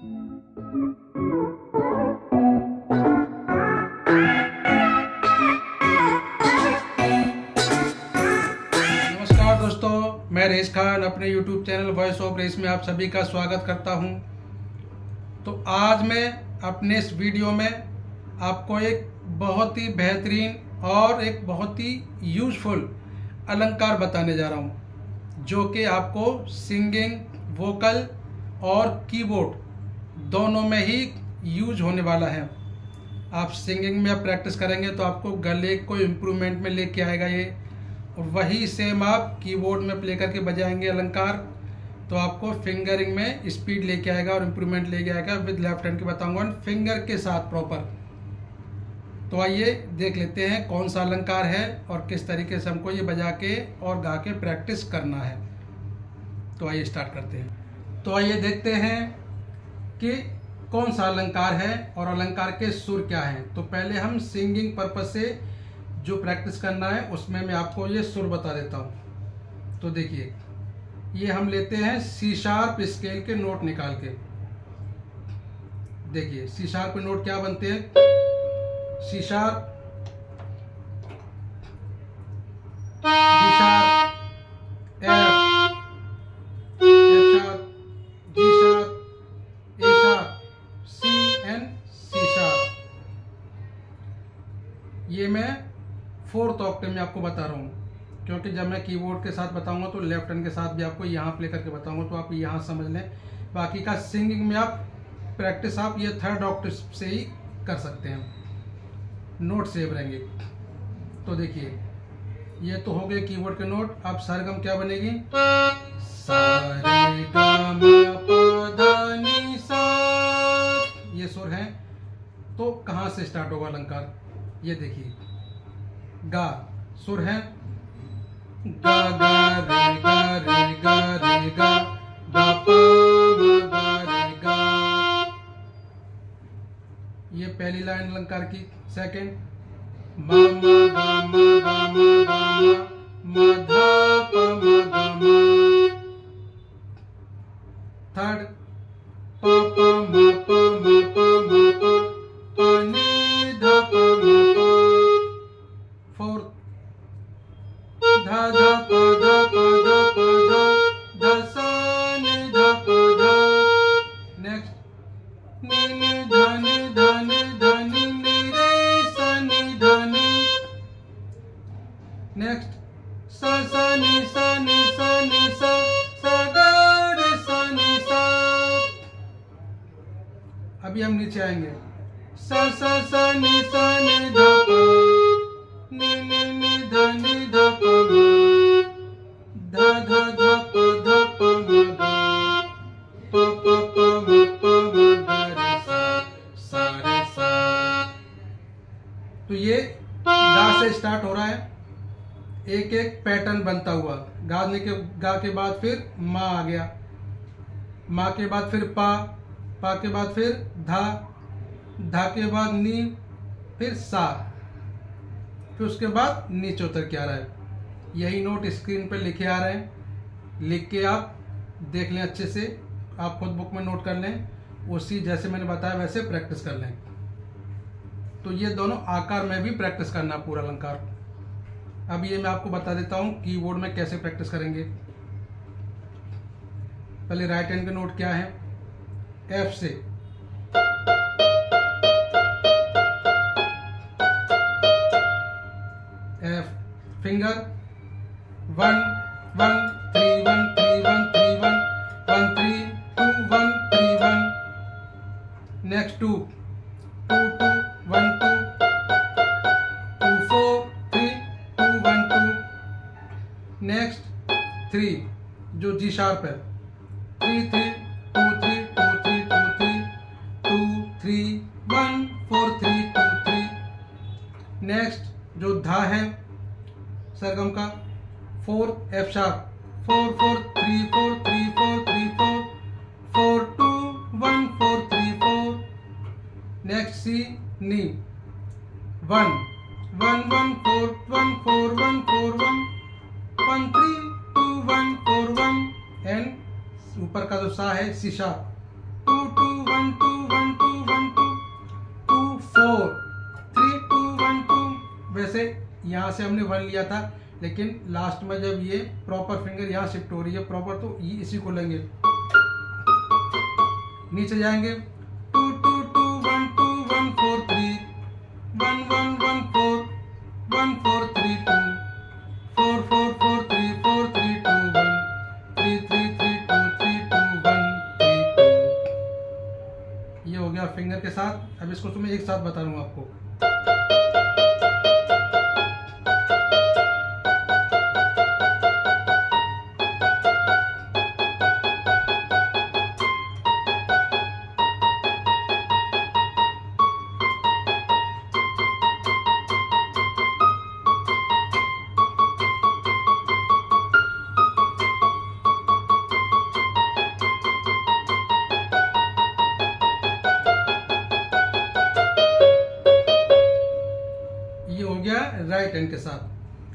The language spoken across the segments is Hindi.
नमस्कार दोस्तों, मैं रेस खान अपने YouTube channel voice of Rais में आप सभी का स्वागत करता हूँ। तो आज मैं अपने इस वीडियो में आपको एक बहुत ही बेहतरीन और एक बहुत ही यूजफुल अलंकार बताने जा रहा हूँ, जो कि आपको सिंगिंग वोकल और कीबोर्ड दोनों में ही यूज़ होने वाला है। आप सिंगिंग में आप प्रैक्टिस करेंगे तो आपको गले को इम्प्रूवमेंट में लेके आएगा ये। और वही सेम आप कीबोर्ड में प्ले करके बजाएँगे अलंकार तो आपको फिंगरिंग में स्पीड लेके आएगा और इम्प्रूवमेंट लेके आएगा। विद लेफ़्ट हैंड के बताऊँगा फिंगर के साथ प्रॉपर तो आइए देख लेते हैं कौन सा अलंकार है और किस तरीके से हमको ये बजा के और गा के प्रैक्टिस करना है। तो आइए स्टार्ट करते हैं। तो आइए देखते हैं कि कौन सा अलंकार है और अलंकार के सुर क्या हैं? तो पहले हम सिंगिंग पर्पज से जो प्रैक्टिस करना है, उसमें मैं आपको ये सुर बता देता हूँ। तो देखिए, ये हम लेते हैं सी शार्प स्केल के नोट निकाल के। देखिए सी शार्प नोट क्या बनते हैं? सी शार्प ये मैं फोर्थ ऑक्टेव में आपको बता रहा हूँ। क्योंकि जब मैं कीबोर्ड के साथ बताऊँगा तो लेफ़्ट हैंड के साथ भी आपको यहाँ प्ले करके बताऊँगा तो आप यहाँ समझ लें। बाकी का सिंगिंग में आप प्रैक्टिस आप ये थर्ड ऑक्टेव से ही कर सकते हैं। नोट सेव रहेंगे। तो देखिए, ये तो हो गए कीबोर्ड के नोट अब सरगम क्या बनेगी? ये सुर है। तो कहाँ से स्टार्ट होगा अलंकार? ये देखिए। गा। सुर है। गा गा, रे गा रे गा रे, गा। गा, पा, गा रे, गा। ये पहली लाइन अलंकार की। सेकंड म म गा म गा म गा अभी हम नीचे आएँगे स स स नि स नि ध गा से स्टार्ट हो रहा है। एक एक पैटर्न बनता हुआ। गाने के गा के बाद फिर माँ आ गया। माँ के बाद फिर पा। पा के बाद फिर धा। धा के बाद नी। फिर सा। फिर उसके बाद नीचे उतर के आ रहा है। यही नोट स्क्रीन पर लिखे आ रहे हैं। लिख के आप देख लें अच्छे से। आप खुद बुक में नोट कर लें। उसी जैसे मैंने बताया वैसे प्रैक्टिस कर लें। तो ये दोनों आकार में भी प्रैक्टिस करना पूरा अलंकार। अब ये मैं आपको बता देता हूँ कीबोर्ड में कैसे प्रैक्टिस करेंगे। पहले राइट हैंड के नोट क्या है? एफ़ से। F finger one one three one three one three one one three two one three one next two two next three जो जी शार्प है. Three three two three two three two three two three one four three two three next जो धा है, सरगम का four F sharp four four three four three four three four four two one four three four next C knee one one one four one four one four one one three two one four one and ऊपर का जो सा है C sharp two two one two one two one two two four three two one two वैसे यहाँ से हमने वन लिया था लेकिन लास्ट में जब ये प्रॉपर फिंगर यहाँ शिफ्ट हो रही है प्रॉपर तो ये इसी को लेंगे। नीचे जाएँगे। Two two two one two one four three one one one four one four three two अब इसको तो मैं एक साथ बता रहा हूँ आपको।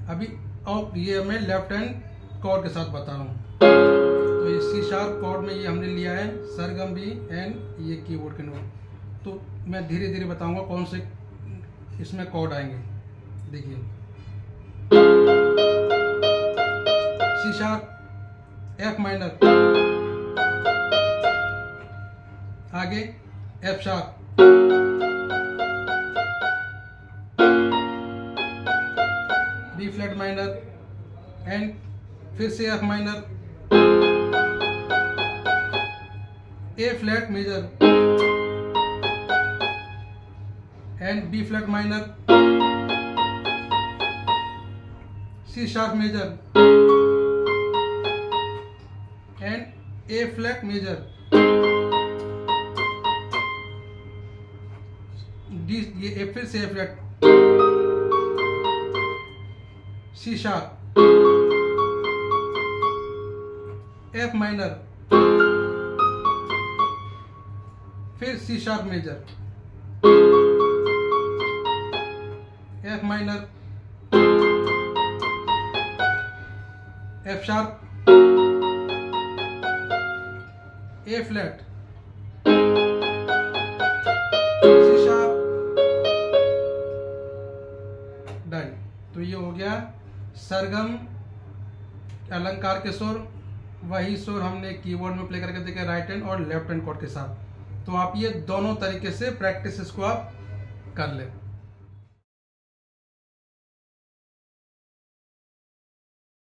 अभी, और ये मैं लेफ़्ट हैंड कॉर्ड के साथ बता रहा हूँ। तो ये सी शार्प कॉर्ड में ये हमने लिया है सरगम भी एंड ये कीबोर्ड के नोट तो मैं धीरे धीरे बताऊँगा कौन से इसमें कॉर्ड आएँगे। देखिए। सी शार्प एफ़ माइनर आगे एफ़ शार्प माइनर एंड फिर से F minor A flat major and B flat minor C sharp major and A flat major D ये फिर से A flat C sharp F minor फिर C sharp major F minor F sharp A flat सरगम, अलंकार के स्वर, वही स्वर हमने कीबोर्ड में प्ले करके देखे राइट हैंड और लेफ़्ट हैंड कॉर्ड के साथ। तो आप ये दोनों तरीके से प्रैक्टिस इसको आप कर लें।